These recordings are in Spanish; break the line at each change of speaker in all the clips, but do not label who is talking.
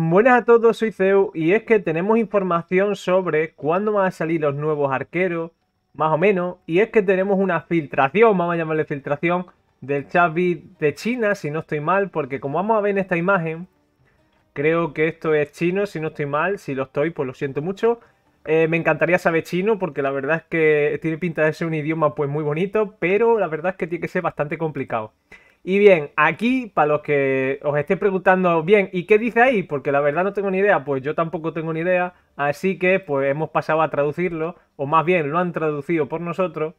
Buenas a todos, soy Zeu y es que tenemos información sobre cuándo van a salir los nuevos arqueros, más o menos, y es que tenemos una filtración, vamos a llamarle filtración, del chat de China, si no estoy mal, porque como vamos a ver en esta imagen, creo que esto es chino, si no estoy mal, si lo estoy, pues lo siento mucho. Eh, me encantaría saber chino, porque la verdad es que tiene pinta de ser un idioma pues muy bonito, pero la verdad es que tiene que ser bastante complicado. Y bien, aquí, para los que os estén preguntando, bien, ¿y qué dice ahí? Porque la verdad no tengo ni idea, pues yo tampoco tengo ni idea, así que pues hemos pasado a traducirlo, o más bien lo han traducido por nosotros,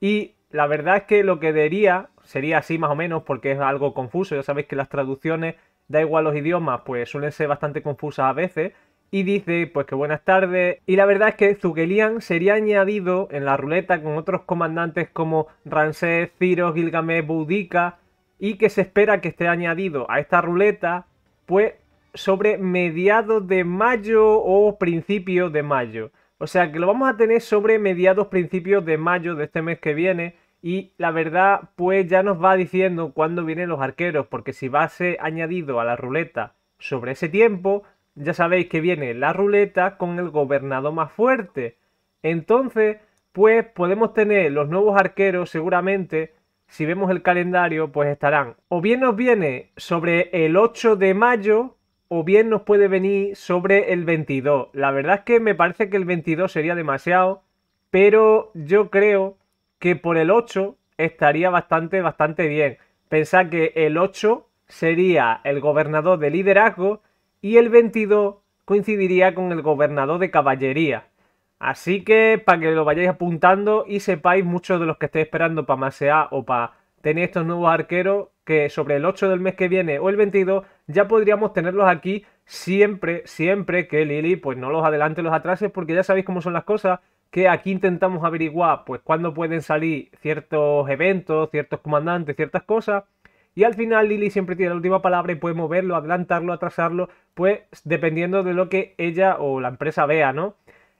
y la verdad es que lo que diría sería así más o menos, porque es algo confuso, ya sabéis que las traducciones, da igual los idiomas, pues suelen ser bastante confusas a veces, y dice pues que buenas tardes. Y la verdad es que Zugelian sería añadido en la ruleta con otros comandantes como Ramsés, Ciro, Gilgamesh, Boudica y que se espera que esté añadido a esta ruleta pues sobre mediados de mayo o principios de mayo. O sea que lo vamos a tener sobre mediados principios de mayo de este mes que viene y la verdad pues ya nos va diciendo cuándo vienen los arqueros porque si va a ser añadido a la ruleta sobre ese tiempo ya sabéis que viene la ruleta con el gobernador más fuerte. Entonces pues podemos tener los nuevos arqueros seguramente si vemos el calendario, pues estarán o bien nos viene sobre el 8 de mayo o bien nos puede venir sobre el 22. La verdad es que me parece que el 22 sería demasiado, pero yo creo que por el 8 estaría bastante, bastante bien. Pensad que el 8 sería el gobernador de liderazgo y el 22 coincidiría con el gobernador de caballería. Así que para que lo vayáis apuntando y sepáis muchos de los que estéis esperando para masear o para tener estos nuevos arqueros que sobre el 8 del mes que viene o el 22 ya podríamos tenerlos aquí siempre, siempre que Lili pues no los adelante los atrases porque ya sabéis cómo son las cosas que aquí intentamos averiguar pues cuándo pueden salir ciertos eventos, ciertos comandantes, ciertas cosas y al final Lili siempre tiene la última palabra y puede moverlo, adelantarlo, atrasarlo, pues dependiendo de lo que ella o la empresa vea, ¿no?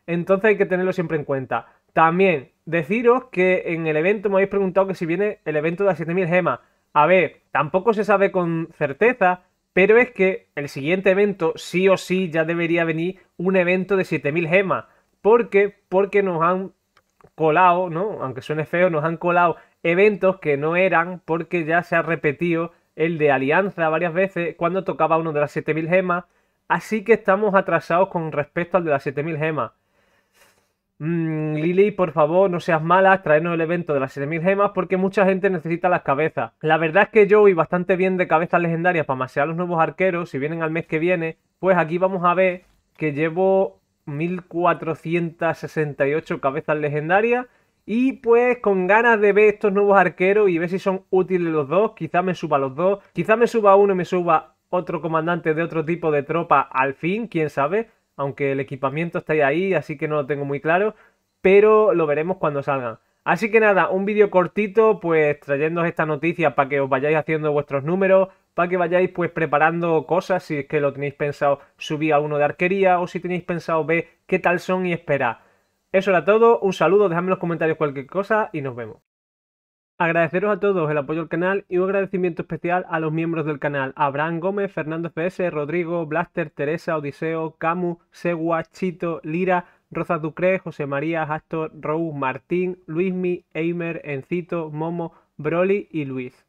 Entonces hay que tenerlo siempre en cuenta. También, deciros que en el evento me habéis preguntado que si viene el evento de las 7000 gemas. A ver, tampoco se sabe con certeza, pero es que el siguiente evento sí o sí ya debería venir un evento de 7000 gemas. ¿Por qué? Porque nos han colado, ¿no? Aunque suene feo, nos han colado eventos que no eran porque ya se ha repetido el de Alianza varias veces cuando tocaba uno de las 7000 gemas. Así que estamos atrasados con respecto al de las 7000 gemas. Mm, Lili, por favor, no seas mala, traernos el evento de las 7000 gemas porque mucha gente necesita las cabezas. La verdad es que yo voy bastante bien de cabezas legendarias para masear los nuevos arqueros. Si vienen al mes que viene, pues aquí vamos a ver que llevo 1468 cabezas legendarias. Y pues con ganas de ver estos nuevos arqueros y ver si son útiles los dos, quizá me suba los dos, quizá me suba uno y me suba otro comandante de otro tipo de tropa al fin, quién sabe aunque el equipamiento está ahí, así que no lo tengo muy claro, pero lo veremos cuando salgan. Así que nada, un vídeo cortito, pues trayéndoos esta noticia para que os vayáis haciendo vuestros números, para que vayáis pues preparando cosas, si es que lo tenéis pensado subir a uno de arquería o si tenéis pensado ver qué tal son y esperar. Eso era todo, un saludo, dejadme en los comentarios cualquier cosa y nos vemos. Agradeceros a todos el apoyo al canal y un agradecimiento especial a los miembros del canal Abraham Gómez, Fernando FS, Rodrigo, Blaster, Teresa, Odiseo, Camu, Segua, Chito, Lira, Rosa Ducre, José María, Astor, Rou, Martín, Luismi, Eimer, Encito, Momo, Broly y Luis.